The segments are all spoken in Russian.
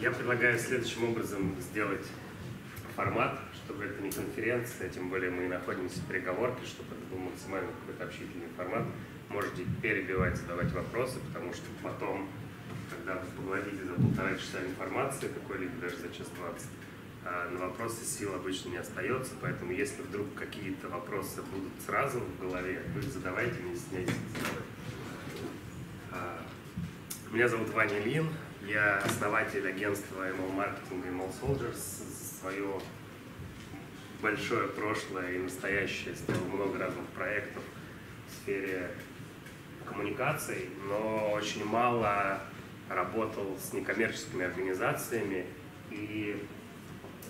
Я предлагаю следующим образом сделать формат, чтобы это не конференция, тем более мы находимся в переговорке, чтобы это был максимально какой-то общительный формат. Можете перебивать, задавать вопросы, потому что потом, когда вы поговорите за полтора часа информации какой-либо, даже за час двадцать, а на вопросы сил обычно не остается, поэтому если вдруг какие-то вопросы будут сразу в голове, вы задавайте, не стесняйтесь задавать. А, Меня зовут Ваня Ильин, я основатель агентства ML маркетинга ML Soldiers. Свое большое прошлое и настоящее сделал много разных проектов в сфере коммуникаций, но очень мало работал с некоммерческими организациями. И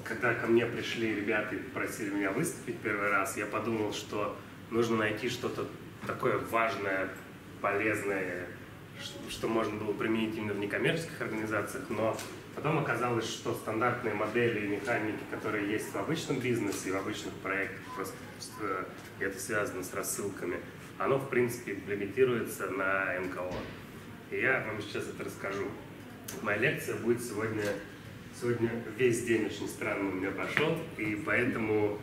когда ко мне пришли ребята и попросили меня выступить первый раз, я подумал, что нужно найти что-то такое важное, полезное, что можно было применить именно в некоммерческих организациях, но потом оказалось, что стандартные модели и механики, которые есть в обычном бизнесе и в обычных проектах, просто э, это связано с рассылками, оно, в принципе, имплементируется на МКО. И я вам сейчас это расскажу. Моя лекция будет сегодня, сегодня весь день очень странно у меня пошел, и поэтому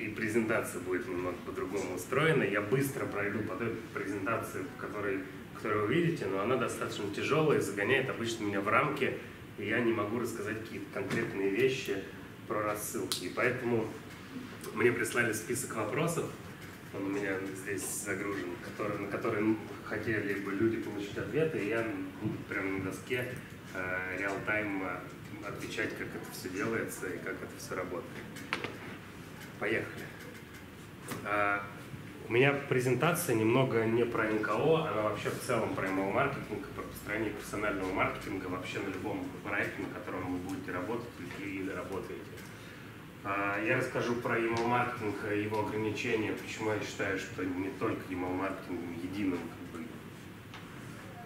и презентация будет немного по-другому устроена. Я быстро пройду по той презентации, которой, которую вы видите, но она достаточно тяжелая, загоняет обычно меня в рамки, и я не могу рассказать какие-то конкретные вещи про рассылки. И поэтому мне прислали список вопросов, он у меня здесь загружен, который, на которые хотели бы люди получить ответы, и я буду прямо на доске э, реал-тайм э, отвечать, как это все делается и как это все работает. Поехали. У меня презентация немного не про НКО, она вообще в целом про email маркетинг, про построение персонального маркетинга вообще на любом проекте, на котором вы будете работать или работаете. А, Я расскажу про email маркетинг, и его ограничения, почему я считаю, что не только email маркетинг единым, как бы,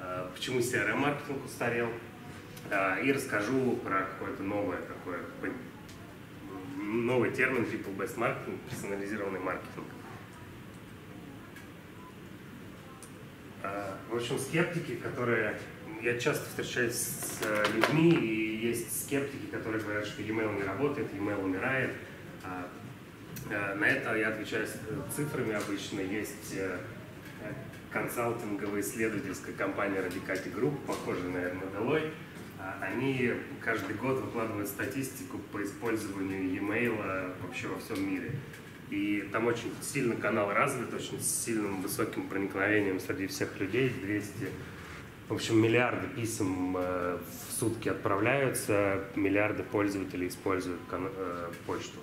а, почему CRM маркетинг устарел, А, и расскажу про какое-то новое такое, новый термин people-based marketing, персонализированный маркетинг. В общем, скептики, которые... Я часто встречаюсь с э, людьми, и есть скептики, которые говорят, что e-mail не работает, e-mail умирает. А, э, На это я отвечаю э, цифрами обычно. Есть консалтинговая исследовательская компания Radicati Group, похожая, наверное, на Deloitte. А, Они каждый год выкладывают статистику по использованию e-mail вообще во всем мире. И там очень сильно канал развит, очень сильным высоким проникновением среди всех людей, 200, в общем, миллиарды писем э, в сутки отправляются, миллиарды пользователей используют э, почту.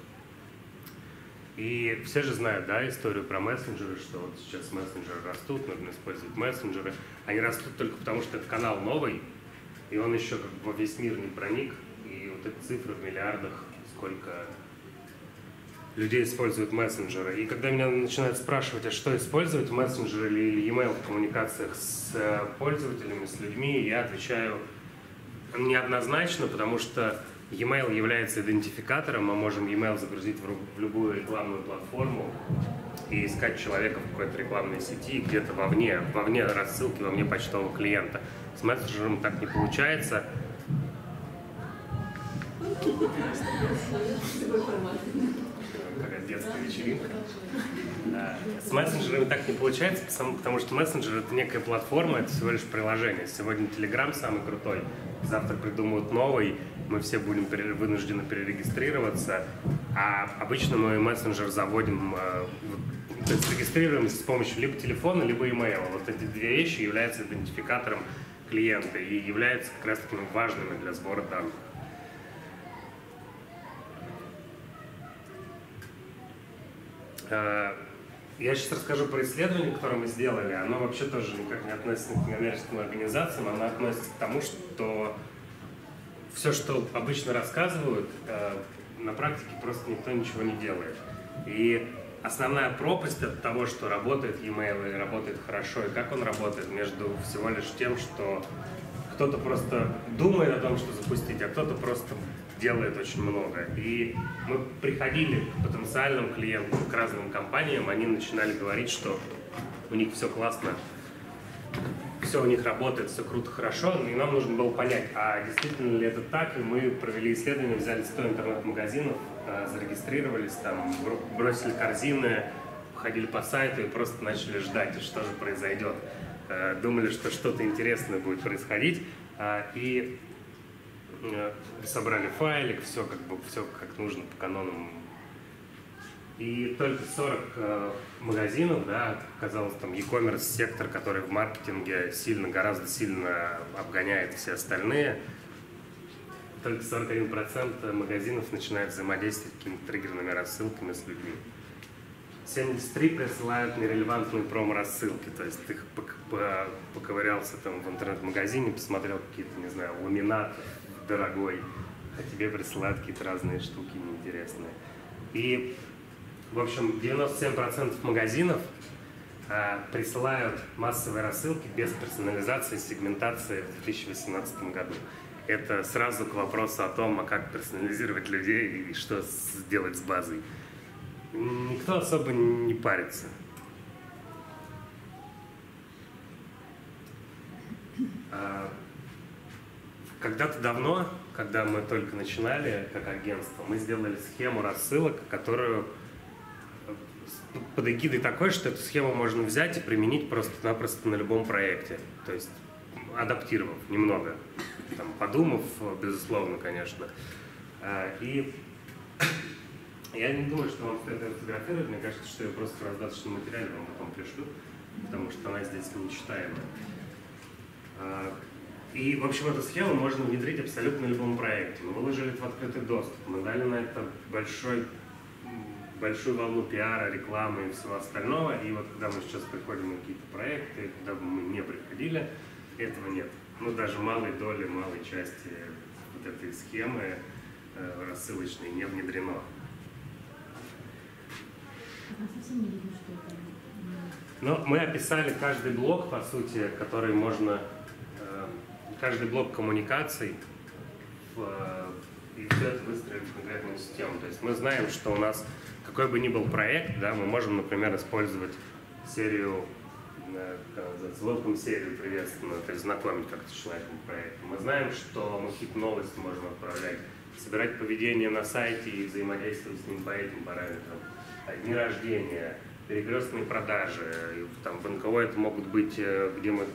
И все же знают, да, историю про мессенджеры, что вот сейчас мессенджеры растут, нужно использовать мессенджеры. Они растут только потому, что это канал новый, и он еще как бы во весь мир не проник. И вот эти цифры в миллиардах, сколько людей используют мессенджеры. И когда меня начинают спрашивать, а что использовать, мессенджеры или, e-mail в коммуникациях с э, пользователями, с людьми, я отвечаю неоднозначно, потому что e-mail является идентификатором, мы можем e-mail загрузить в, ру- в любую рекламную платформу и искать человека в какой-то рекламной сети, где-то вовне, вовне рассылки, вовне почтового клиента. С мессенджером так не получается. Какая детская вечеринка. С мессенджерами так не получается, потому- что мессенджер это некая платформа, это всего лишь приложение. Сегодня Telegram самый крутой, завтра придумают новый, мы все будем вынуждены перерегистрироваться, а обычно мы мессенджер заводим, э, то есть регистрируемся с помощью либо телефона, либо имейла. Вот эти две вещи являются идентификатором клиента и являются как раз такими важными для сбора данных. Я сейчас расскажу про исследование, которое мы сделали. Оно вообще тоже никак не относится к коммерческим организациям, оно относится к тому, что все, что обычно рассказывают, э, на практике просто никто ничего не делает. И основная пропасть от того, что работает e-mail и работает хорошо, и как он работает, между всего лишь тем, что кто-то просто думает о том, что запустить, а кто-то просто делает очень много. И мы приходили к потенциальным клиентам, к разным компаниям, они начинали говорить, что у них все классно все у них работает, все круто, хорошо, и нам нужно было понять, а действительно ли это так, и мы провели исследование, взяли 100 интернет-магазинов, э, зарегистрировались, там, бросили корзины, ходили по сайту и просто начали ждать, что же произойдет. Э, думали, что что-то интересное будет происходить, и собрали файлик, все как бы все как нужно по канонам и только 40 э, магазинов, да, оказалось там e-commerce сектор, который в маркетинге сильно, гораздо сильно обгоняет все остальные. Только 41% магазинов начинают взаимодействовать какими-то триггерными рассылками с людьми. 73 присылают нерелевантные промо-рассылки, то есть ты поковырялся там в интернет-магазине, посмотрел какие-то, не знаю, ламинат дорогой, а тебе присылают какие-то разные штуки неинтересные. И в общем, 97% магазинов э, присылают массовые рассылки без персонализации и сегментации в 2018 году. Это сразу к вопросу о том, а как персонализировать людей и что сделать с базой. Никто особо не парится. А, когда-то давно, когда мы только начинали как агентство, мы сделали схему рассылок, которую под эгидой такой, что эту схему можно взять и применить просто-напросто на любом проекте. То есть адаптировав немного, там, подумав, безусловно, конечно. А, и я не думаю, что вам стоит это фотографировать, мне кажется, что я просто в раздаточном материале вам потом пришлю, потому что она здесь нечитаемая. И, в общем, эту схему можно внедрить абсолютно на любом проекте. Мы выложили это в открытый доступ, мы дали на это большой большую волну пиара, рекламы и всего остального. И вот когда мы сейчас приходим на какие-то проекты, куда бы мы не приходили, этого нет. Ну, даже малой доли, малой части вот этой схемы э, рассылочной не внедрено. Но мы описали каждый блок, по сути, который можно, каждый блок коммуникаций э, и все это выстроить конкретную систему. То есть мы знаем, что у нас какой бы ни был проект, да, мы можем, например, использовать серию, э, welcome серию приветственную, то есть знакомить как-то с человеком проектом. Мы знаем, что мы какие-то новости можем отправлять, собирать поведение на сайте и взаимодействовать с ним по этим параметрам. А дни рождения, перекрестные продажи, там НКО это могут быть, э, где мы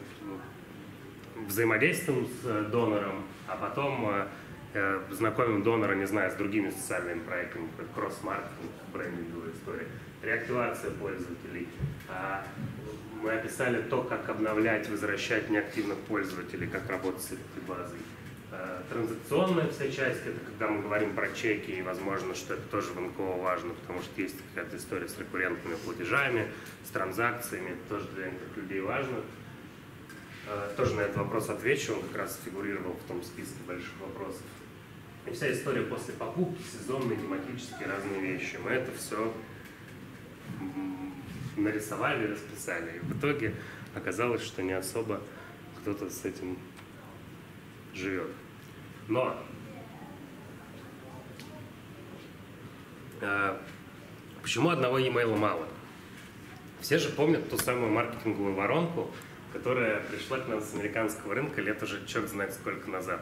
взаимодействуем с э, донором, а потом Э, знакомим донора, не знаю, с другими социальными проектами, как кросс-маркетинг, брендинговая история, реактивация пользователей. А, мы описали то, как обновлять, возвращать неактивных пользователей, как работать с этой базой. Транзакционная вся часть, это когда мы говорим про чеки, и возможно, что это тоже в НКО важно, потому что есть какая-то история с рекуррентными платежами, с транзакциями, это тоже для некоторых людей важно. А, тоже на этот вопрос отвечу, он как раз фигурировал в том списке больших вопросов. И вся история после покупки, сезонные, тематические, разные вещи. Мы это все нарисовали, расписали. И в итоге оказалось, что не особо кто-то с этим живет. Но э, почему одного e-mail мало? Все же помнят ту самую маркетинговую воронку, которая пришла к нам с американского рынка лет уже черт знает сколько назад.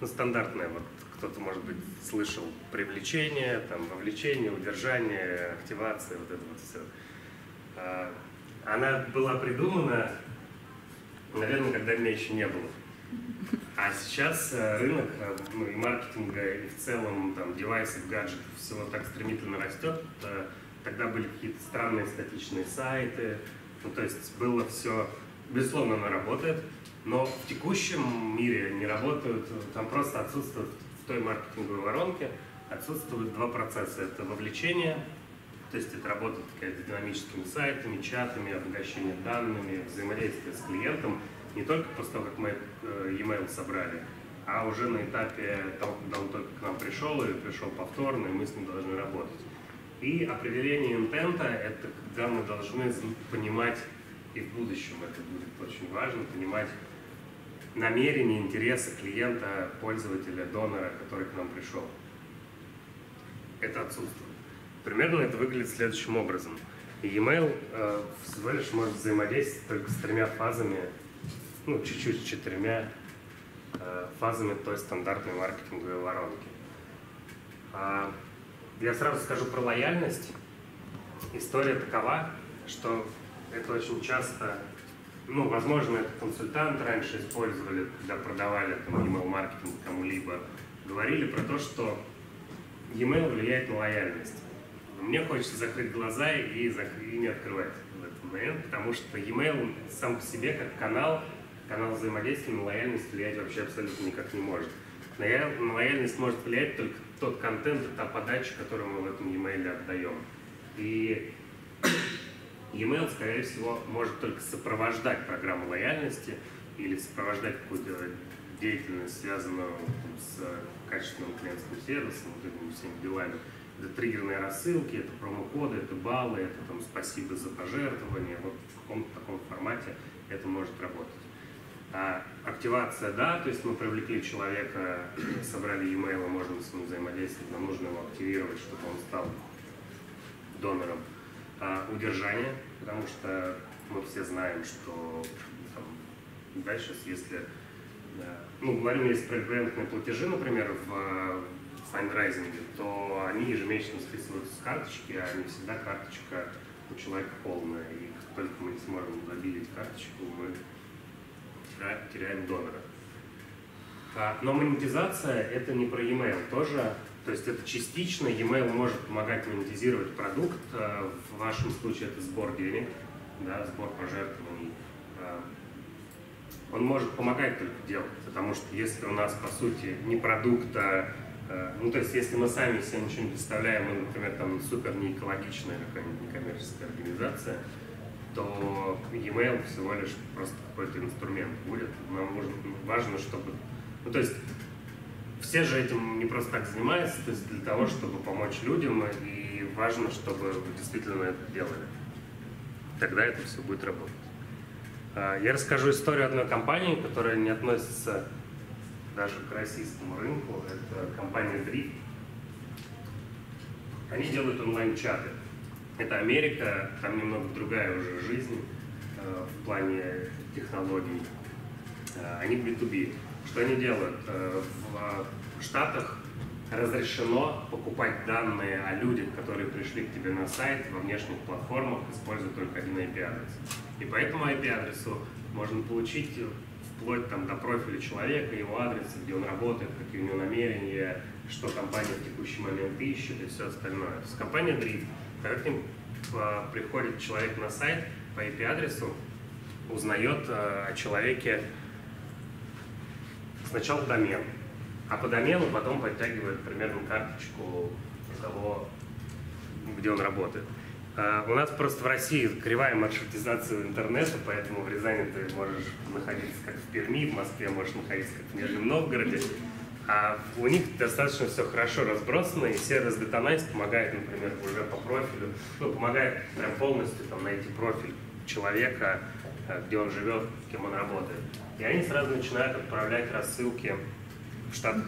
Ну, стандартная вот кто-то, может быть, слышал привлечение, там, вовлечение, удержание, активация, вот это вот все. А, она была придумана, наверное, когда меня еще не было. А сейчас э, рынок э, ну, и маркетинга, и в целом там, девайсов, гаджетов, всего так стремительно растет. Э, тогда были какие-то странные статичные сайты. Ну, то есть было все, безусловно, оно работает, но в текущем мире не работают, там просто отсутствует в той маркетинговой воронке отсутствуют два процесса. Это вовлечение, то есть это работа такая с динамическими сайтами, чатами, обогащение данными, взаимодействие с клиентом, не только после того, как мы э, e-mail собрали, а уже на этапе того, когда он только к нам пришел или пришел повторно, и мы с ним должны работать. И определение интента – это когда мы должны понимать, и в будущем это будет очень важно, понимать, намерения, интересы клиента, пользователя, донора, который к нам пришел. Это отсутствует. Примерно это выглядит следующим образом. E-mail э, всего лишь может взаимодействовать только с тремя фазами ну, чуть-чуть четырьмя э, фазами той стандартной маркетинговой воронки. А, я сразу скажу про лояльность. История такова, что это очень часто, ну, возможно, это консультант раньше использовали, когда продавали там email маркетинг кому-либо, говорили про то, что e-mail влияет на лояльность. Мне хочется закрыть глаза и, и не открывать в этот момент, потому что e-mail сам по себе как канал, канал взаимодействия на лояльность влиять вообще абсолютно никак не может. На лояльность может влиять только тот контент, та подача, которую мы в этом e-mail отдаем. И e-mail, скорее всего, может только сопровождать программу лояльности или сопровождать какую-то деятельность, связанную с качественным клиентским сервисом, вот этими всеми делами. Это триггерные рассылки, это промокоды, это баллы, это там спасибо за пожертвование. Вот в каком-то таком формате это может работать. А активация, да, то есть мы привлекли человека, собрали e-mail, можем с ним взаимодействовать, нам нужно его активировать, чтобы он стал донором. А удержание, потому что мы все знаем, что там, дальше, если ну, говорим, если про рекуррентные платежи, например, в фандрайзинге, то они ежемесячно списываются с карточки, а не всегда карточка у человека полная. И как только мы не сможем добилить карточку, мы теряем донора. А, но монетизация – это не про e-mail тоже. То есть это частично. E-mail может помогать монетизировать продукт. А, в вашем случае это сбор денег, да, сбор пожертвований. А, он может помогать только делать, потому что если у нас, по сути, не продукт, а ну, то есть, если мы сами себе ничего не представляем, мы, например, там супер не экологичная какая-нибудь некоммерческая организация, то e-mail всего лишь просто какой-то инструмент будет. Нам важно, чтобы... Ну, то есть все же этим не просто так занимаются, то есть для того, чтобы помочь людям, и важно, чтобы вы действительно это делали. Тогда это все будет работать. А, я расскажу историю одной компании, которая не относится даже к российскому рынку. Это компания Drift. Они делают онлайн-чаты. Это Америка, там немного другая уже жизнь э, в плане технологий. Э, они B2B. Что они делают? Э, в Штатах разрешено покупать данные о людях, которые пришли к тебе на сайт во внешних платформах, используя только один IP-адрес. И по этому IP-адресу можно получить вплоть там, до профиля человека, его адреса, где он работает, какие у него намерения, что компания в текущий момент ищет и все остальное. То есть компания Drift когда к ним а, приходит человек на сайт по IP-адресу, узнает а, о человеке сначала домен, а по домену потом подтягивает примерно карточку того, где он работает. Uh, у нас просто в России кривая маршрутизация интернета, поэтому в Рязани ты можешь находиться как в Перми, в Москве можешь находиться как в Нижнем Новгороде. А у них достаточно все хорошо разбросано, и сервис Datanize помогает, например, уже по профилю, ну, помогает прям полностью там, найти профиль человека, где он живет, кем он работает. И они сразу начинают отправлять рассылки, в Штатах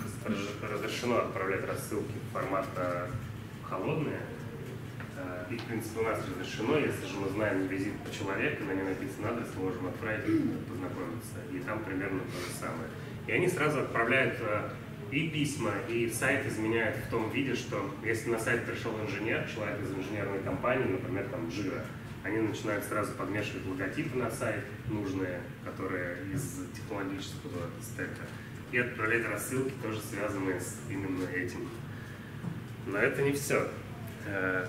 разрешено отправлять рассылки в формат холодные, э, и, в принципе, у нас разрешено, если же мы знаем визит по человеку, на нем написан адрес, мы можем отправить, познакомиться. И там примерно то же самое. И они сразу отправляют э, и письма, и сайт изменяют в том виде, что если на сайт пришел инженер, человек из инженерной компании, например, там Jira, они начинают сразу подмешивать логотипы на сайт нужные, которые из технологического стека, и отправлять рассылки, тоже связанные с именно этим. Но это не все. Э,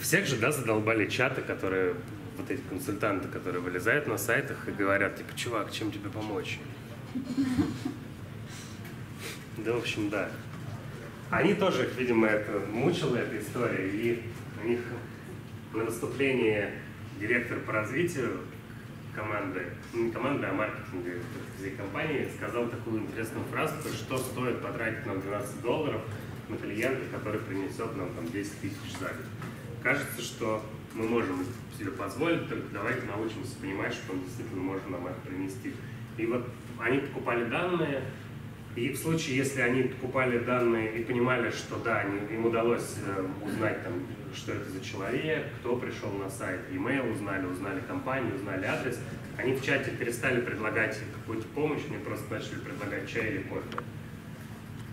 всех же, да, задолбали чаты, которые, вот эти консультанты, которые вылезают на сайтах и говорят, типа, чувак, чем тебе помочь? Да, в общем, да. Они тоже видимо, это мучила эта история, и у них на выступлении директор по развитию команды, ну, не команды, а маркетинга этой компании сказал такую интересную фразу, что стоит потратить нам 12 долларов на клиента, который принесет нам там 10 тысяч за год. Кажется, что мы можем себе позволить, только давайте научимся понимать, что он действительно может нам это принести. И вот они покупали данные, И в случае, если они покупали данные и понимали, что да, они, им удалось э, узнать, там, что это за человек, кто пришел на сайт, e-mail узнали, узнали компанию, узнали адрес, они в чате перестали предлагать какую-то помощь, мне просто начали предлагать чай или кофе.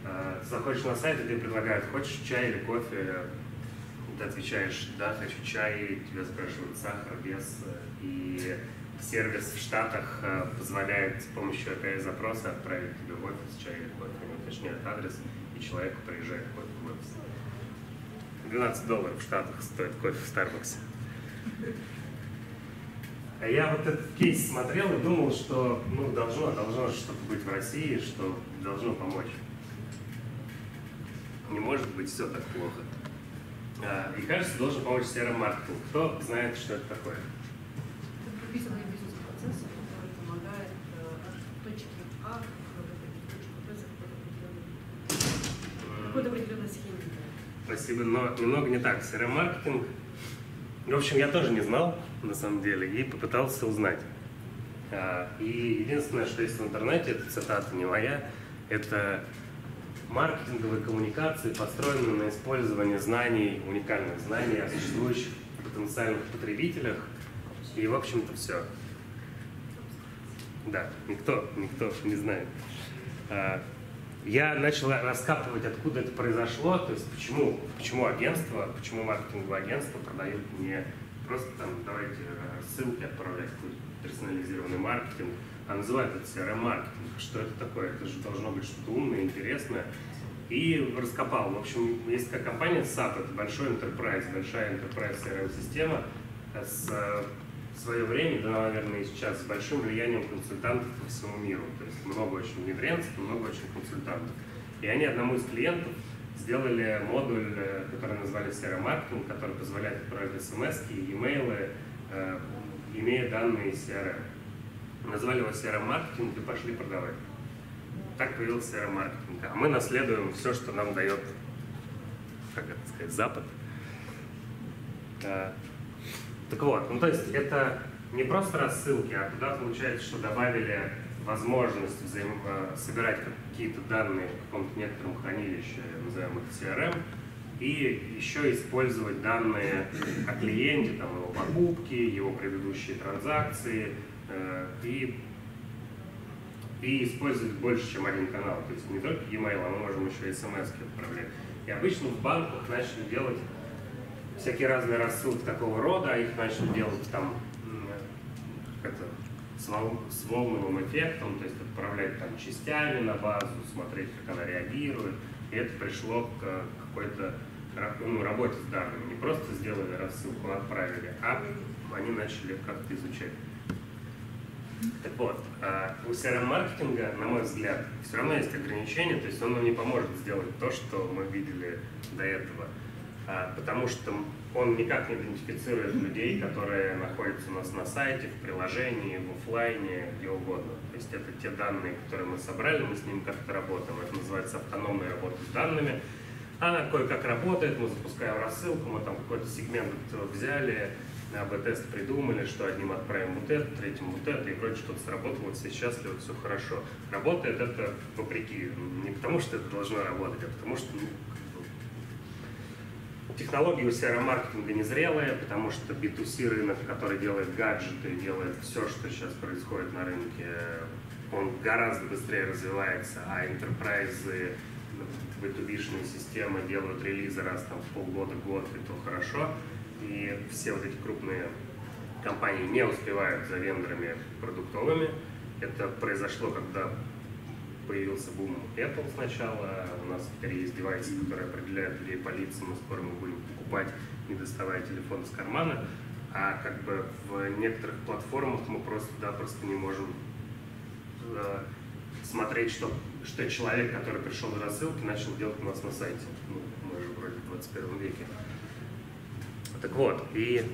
Э, заходишь на сайт, и тебе предлагают, хочешь чай или кофе, ты отвечаешь, да, хочу чай, тебя спрашивают сахар, вес, и сервис в Штатах э, позволяет с помощью API-запроса отправить тебе в офис или кофе. Они уточняют адрес, и человек приезжает в офис. 12 долларов в Штатах стоит кофе в Старбаксе. А я вот этот кейс смотрел и думал, что ну, должно, должно что-то быть в России, что должно помочь. Не может быть все так плохо. А, и кажется, должен помочь CRM-маркетинг. Кто знает, что это такое? Прописанный бизнес-процесс, который помогает э, от точки А к точке Б за какой-то определенной схеме. Спасибо, но немного не так. CRM-маркетинг, в общем, я тоже не знал, на самом деле, и попытался узнать. А, И единственное, что есть в интернете, это цитата не моя, это маркетинговые коммуникации построены на использовании знаний, уникальных знаний о существующих потенциальных потребителях. И, в общем-то, все. Да, никто, никто не знает. А, Я начал раскапывать, откуда это произошло, то есть почему, почему агентство, почему маркетинговое агентство продают не просто там давайте ссылки отправлять, какой-то персонализированный маркетинг, а называют это CRM-маркетинг. Что это такое? Это же должно быть что-то умное, интересное. И раскопал. В общем, есть такая компания SAP, это большой enterprise, большая enterprise CRM-система с э, в свое время, да, наверное, и сейчас, с большим влиянием консультантов по всему миру. То есть много очень внедренцев, много очень консультантов. И они одному из клиентов сделали модуль, э, который назвали CRM-маркетинг, который позволяет отправлять смс и e-mail, э, имея данные CRM. Назвали его CRM-маркетинг и пошли продавать. Так появился CRM-маркетинг. А мы наследуем все, что нам дает, как это сказать, Запад. Да. Так вот, ну то есть это не просто рассылки, а туда получается, что добавили возможность взаим... э, собирать какие-то данные в каком-то некотором хранилище, назовем это CRM, и еще использовать данные о клиенте, там, его покупки, его предыдущие транзакции, э, и, и использовать больше, чем один канал. То есть не только e-mail, а мы можем еще и смс отправлять. И обычно в банках начали делать всякие разные рассылки такого рода, а их начали делать там с, с волновым эффектом, то есть отправлять там частями на базу, смотреть, как она реагирует. И это пришло к какой-то ну, работе с данными. Не просто сделали рассылку, отправили, а они начали как-то изучать. Так вот, а у CRM-маркетинга, на мой взгляд, все равно есть ограничения, то есть он нам не поможет сделать то, что мы видели до этого. А, потому что он никак не идентифицирует людей, которые находятся у нас на сайте, в приложении, в офлайне, где угодно. То есть это те данные, которые мы собрали, мы с ним как-то работаем. Это называется автономная работа с данными. Она кое-как работает, мы запускаем рассылку, мы там какой-то сегмент взяли, АБ-тест придумали, что одним отправим вот это, третьим вот это, и вроде что-то сработало, все счастливы, все хорошо. Работает это вопреки, не потому что это должно работать, а потому что ну, Технологии у CRM-маркетинга незрелые, потому что B2C рынок, который делает гаджеты, делает все, что сейчас происходит на рынке, он гораздо быстрее развивается, а enterprise B2B-шные системы делают релизы раз там в полгода, год, и то хорошо. И все вот эти крупные компании не успевают за вендорами продуктовыми. Это произошло, когда появился бум Apple сначала, у нас теперь есть девайсы, которые определяют людей по лицам, и скоро мы будем покупать, не доставая телефон из кармана. А как бы в некоторых платформах мы просто, да, не можем э, смотреть, что, что человек, который пришел на рассылки, начал делать у нас на сайте. Ну, мы же вроде в 21 веке. Так вот, и,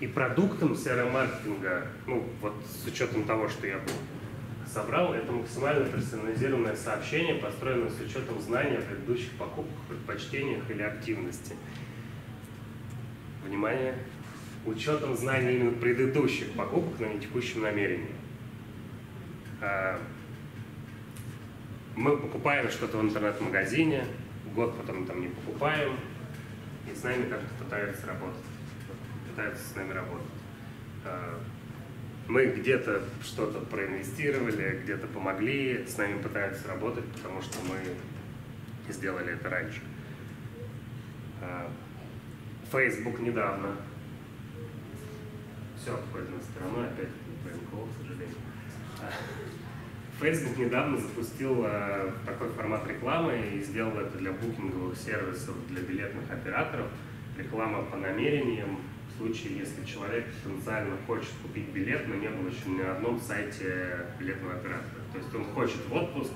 и продуктом CRM-маркетинга, ну, вот с учетом того, что я собрал, это максимально персонализированное сообщение, построенное с учетом знания о предыдущих покупках, предпочтениях или активности. Внимание! Учетом знаний именно предыдущих покупок, но не текущем намерении. А, мы покупаем что-то в интернет-магазине, год потом там не покупаем, и с нами как-то пытаются работать, пытаются с нами работать. А, мы где-то что-то проинвестировали, где-то помогли, с нами пытаются работать, потому что мы сделали это раньше. А, Facebook недавно. Все обходит на сторону, опять не ПМКО, к сожалению. А, Facebook недавно запустил э, такой формат рекламы и сделал это для букинговых сервисов, для билетных операторов. Реклама по намерениям, случае, если человек потенциально хочет купить билет, но не был еще ни на одном сайте билетного оператора. То есть он хочет в отпуск,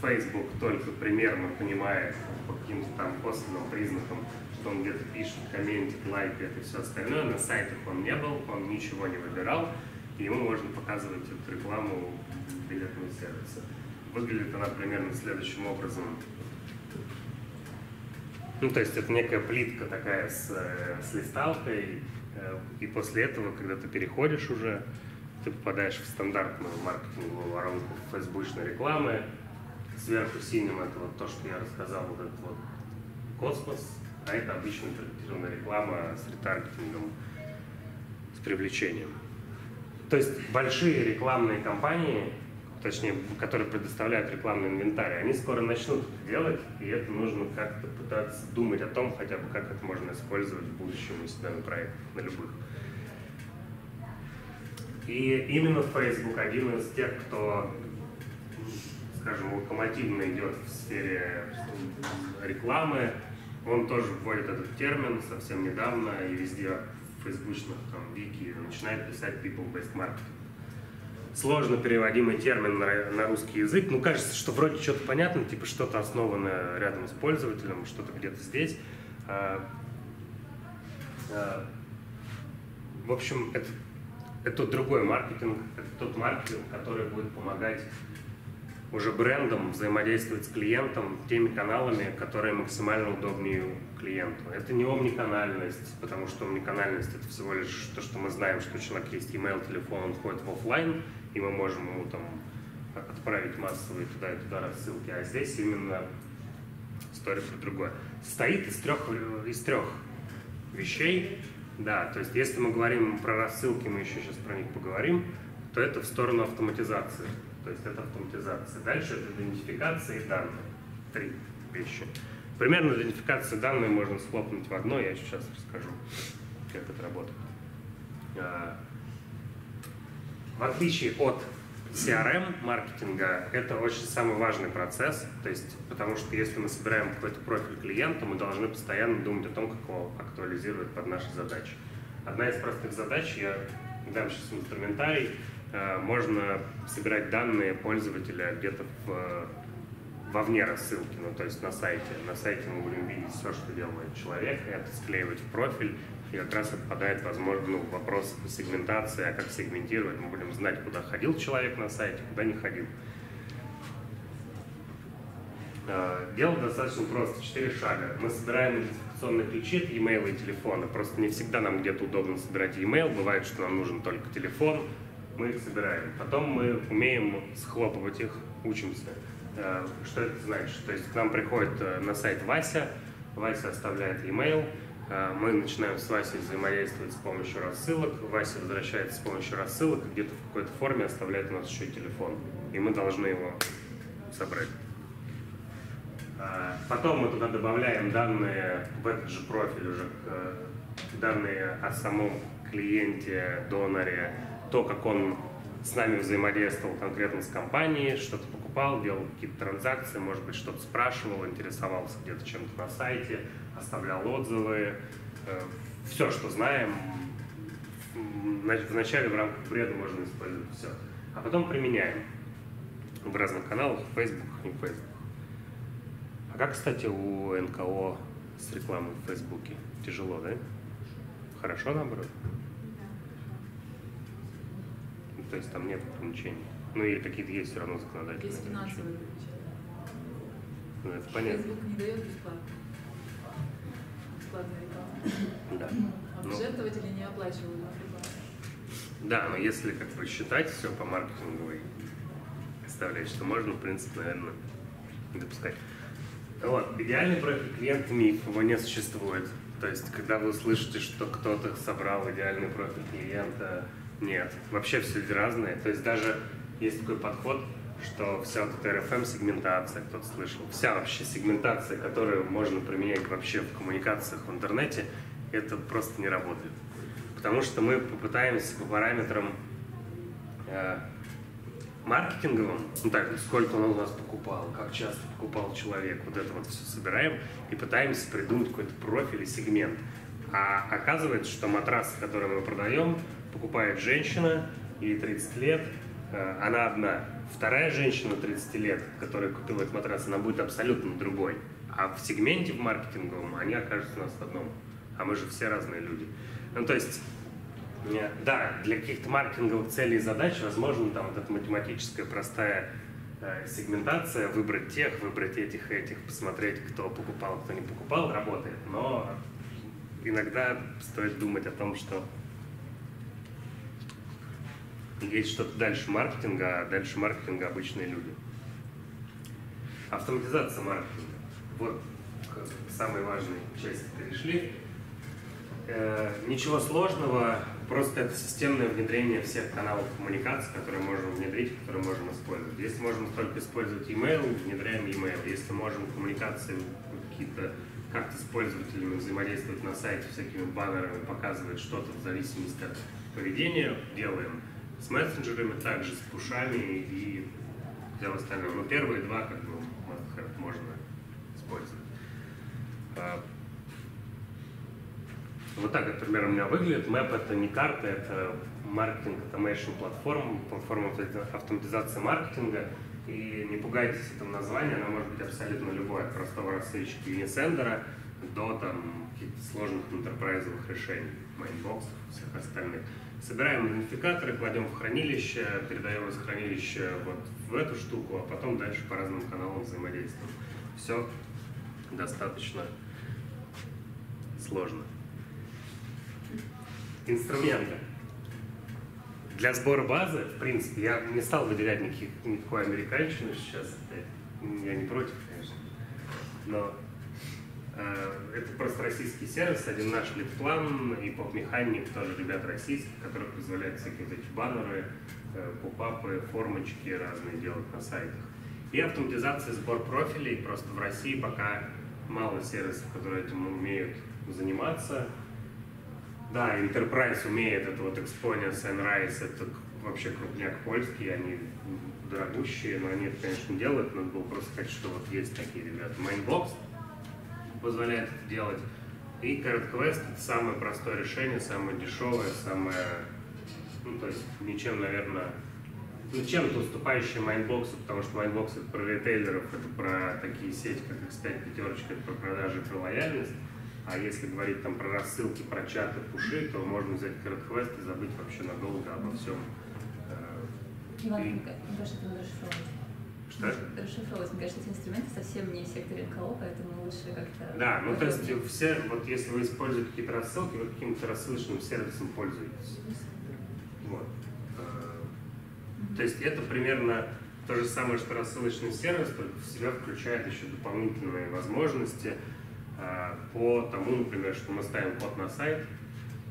Facebook только примерно понимает по каким-то там косвенным признакам, что он где-то пишет, комментит, лайкает и все остальное. На сайтах он не был, он ничего не выбирал, и ему можно показывать эту рекламу билетного сервиса. Выглядит она примерно следующим образом. Ну, то есть это некая плитка такая с, э, с листалкой, э, и после этого, когда ты переходишь уже, ты попадаешь в стандартную маркетинговую воронку фейсбучной рекламы. Сверху синим это вот то, что я рассказал, вот этот вот космос, а это обычная таргетированная реклама с ретаргетингом, с привлечением. То есть большие рекламные кампании точнее, которые предоставляют рекламный инвентарь, они скоро начнут это делать, и это нужно как-то пытаться думать о том, хотя бы как это можно использовать в будущем у себя на проектах, на любых. И именно Facebook один из тех, кто, скажем, локомотивно идет в сфере рекламы, он тоже вводит этот термин совсем недавно и везде в фейсбучных там вики начинает писать people-based marketing сложно переводимый термин на, на русский язык. Ну, кажется, что вроде что-то понятно, типа что-то основанное рядом с пользователем, что-то где-то здесь. А, а, в общем, это, это другой маркетинг, это тот маркетинг, который будет помогать уже брендом взаимодействовать с клиентом теми каналами, которые максимально удобнее клиенту. Это не омниканальность, потому что омниканальность это всего лишь то, что мы знаем, что у человека есть email, телефон, он ходит в офлайн, и мы можем ему там отправить массовые туда и туда рассылки. А здесь именно история про другое. Состоит из трех, из трех вещей. Да, то есть если мы говорим про рассылки, мы еще сейчас про них поговорим, то это в сторону автоматизации. То есть это автоматизация. Дальше это идентификация и данные. Три вещи. Примерно идентификацию данных можно схлопнуть в одно, я сейчас расскажу, как это работает. В отличие от CRM-маркетинга, это очень самый важный процесс, то есть, потому что если мы собираем какой-то профиль клиента, мы должны постоянно думать о том, как его актуализировать под наши задачи. Одна из простых задач, я дам сейчас инструментарий, э, можно собирать данные пользователя где-то в, вовне рассылки, ну то есть на сайте. На сайте мы будем видеть все, что делает человек, это склеивать в профиль, и как раз отпадает, возможно, ну, вопрос сегментации, а как сегментировать. Мы будем знать, куда ходил человек на сайте, куда не ходил. А, дело достаточно просто, четыре шага. Мы собираем идентификационные ключи от e-mail и телефона. Просто не всегда нам где-то удобно собирать e-mail. Бывает, что нам нужен только телефон. Мы их собираем. Потом мы умеем схлопывать их, учимся. А, что это значит? То есть к нам приходит э, на сайт Вася, Вася оставляет e-mail, мы начинаем с Васей взаимодействовать с помощью рассылок. Вася возвращается с помощью рассылок, где-то в какой-то форме оставляет у нас еще и телефон. И мы должны его собрать. А, потом мы туда добавляем данные в этот же профиль уже, данные о самом клиенте, доноре, то, как он с нами взаимодействовал конкретно с компанией, что-то покупал, делал какие-то транзакции, может быть, что-то спрашивал, интересовался где-то чем-то на сайте, оставлял отзывы, э, все, что знаем, вначале в рамках бреда можно использовать все, а потом применяем в разных каналах, в Facebook и в Facebook. А как, кстати, у НКО с рекламой в Фейсбуке? Тяжело, да? Хорошо, наоборот? То есть там нет ограничений? Ну или какие-то есть все равно законодательные Есть финансовые ограничения. Ну, это понятно. Facebook не дает бесплатно. Бесплатную рекламу. Да. А Ну, пожертвователи не оплачивают рекламу. да, но если как бы считать все по маркетинговой составляющей, то можно, в принципе, наверное, допускать. Вот. Идеальный профиль клиента миф, его не существует. То есть, когда вы услышите, что кто-то собрал идеальный профиль клиента, нет. Вообще все разные. То есть даже есть такой подход, что вся вот эта RFM-сегментация, кто-то слышал, вся вообще сегментация, которую можно применять вообще в коммуникациях в интернете, это просто не работает. Потому что мы попытаемся по параметрам э, маркетинговым, ну так, сколько он у нас покупал, как часто покупал человек, вот это вот все собираем и пытаемся придумать какой-то профиль и сегмент. А оказывается, что матрасы, которые мы продаем, покупает женщина, ей 30 лет, э, она одна. Вторая женщина 30 лет, которая купила этот матрас, она будет абсолютно другой. А в сегменте в маркетинговом они окажутся у нас в одном. А мы же все разные люди. Ну, то есть да, для каких-то маркетинговых целей и задач, возможно, там вот эта математическая простая э, сегментация, выбрать тех, выбрать этих и этих, посмотреть, кто покупал, кто не покупал, работает. Но иногда стоит думать о том, что есть что-то дальше маркетинга, а дальше маркетинга обычные люди. Автоматизация маркетинга. Вот к самой важной части перешли. Э, ничего сложного, Просто это системное внедрение всех каналов коммуникации, которые можем внедрить, которые можем использовать. Если можем только использовать email, внедряем email. Если можем коммуникации какие-то как-то с пользователями взаимодействовать на сайте всякими баннерами, показывать что-то в зависимости от поведения, делаем. С мессенджерами также, с пушами и все остальное. Но первые два как бы можно использовать. А, вот так, например, у меня выглядит. Map — это не карта, это маркетинг automation платформа, платформа автоматизации маркетинга. И не пугайтесь этого названия, оно может быть абсолютно любое, от простого рассылщика Unisender до там каких-то сложных интерпрайзовых решений, майнбоксов всех остальных. Собираем идентификаторы, кладем в хранилище, передаем из хранилища вот в эту штуку, а потом дальше по разным каналам взаимодействуем. Все достаточно сложно инструменты. Для сбора базы, в принципе, я не стал выделять никаких, никакой американщины сейчас. Я не против, конечно. Но это просто российский сервис, один наш литплан и поп-механик, тоже ребят российских, которые позволяют всякие вот эти баннеры, э, попапы, формочки разные делать на сайтах. И автоматизация сбор профилей. Просто в России пока мало сервисов, которые этим умеют заниматься. Да, Enterprise умеет, это вот Exponia, Sunrise, это вообще крупняк польский, они дорогущие, но они это, конечно, делают, надо было просто сказать, что вот есть такие ребята. Mainbox позволяет это делать. И Carrot Quest это самое простое решение, самое дешевое, самое, ну, то есть ничем, наверное, ну, чем-то уступающее Mindbox у, потому что Mindbox это про ритейлеров, это про такие сети, как X5, пятерочка, это про продажи, про лояльность. А если говорить там про рассылки, про чаты, пуши, то можно взять Carrot quest и забыть вообще надолго обо всем. Э, Иван, и... надо расшифровывать. Что? Расшифровывать. Мне кажется, эти инструменты совсем не в секторе НКО, поэтому лучше как-то... Да, ну то есть все, вот если вы используете какие-то рассылки, вы каким-то рассылочным сервисом пользуетесь. Вот. Э, то есть это примерно то же самое, что рассылочный сервис, только в себя включает еще дополнительные возможности, а, по тому, например, что мы ставим код на сайт,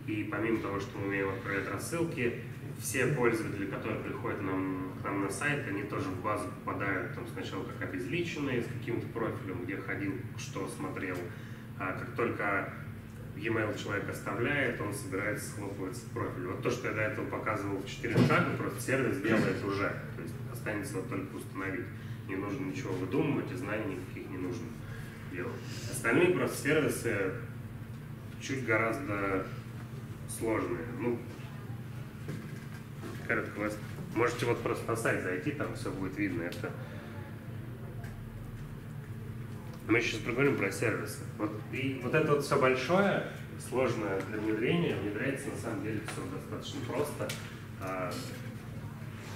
и помимо того, что мы умеем отправлять рассылки, все пользователи, которые приходят нам, к нам на сайт, они тоже в базу попадают там, сначала как обезличенные, с каким-то профилем, где ходил, что смотрел. А как только e-mail человек оставляет, он собирается схлопывать профиль. Вот то, что я до этого показывал в 4 шага, просто сервис делает уже. То есть останется вот только установить. Не нужно ничего выдумывать, и знаний никаких не нужно делать. Остальные просто сервисы чуть гораздо сложные. Ну, Quest. Можете вот просто на сайт зайти, там все будет видно. Это мы сейчас поговорим про сервисы. Вот, и вот это вот все большое, сложное для внедрения, внедряется на самом деле все достаточно просто. А,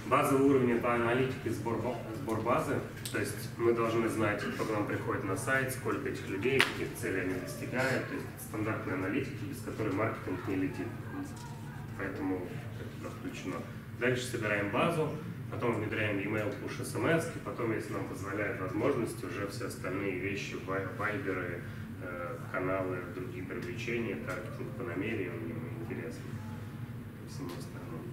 базовый уровень это аналитика и сбор, сбор базы. То есть мы должны знать, кто к нам приходит на сайт, сколько этих людей, каких целей они достигают. То есть стандартная аналитика, без которой маркетинг не летит. Поэтому это включено. Дальше собираем базу. Потом внедряем e-mail, push SMS, и потом, если нам позволяет возможность, уже все остальные вещи, вай- вайберы, э, каналы, другие привлечения, таргетинг по намерениям и интересам ко всему остальному.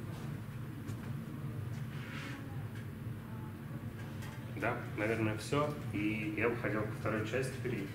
Да, наверное, все. И я бы хотел ко второй части перейти.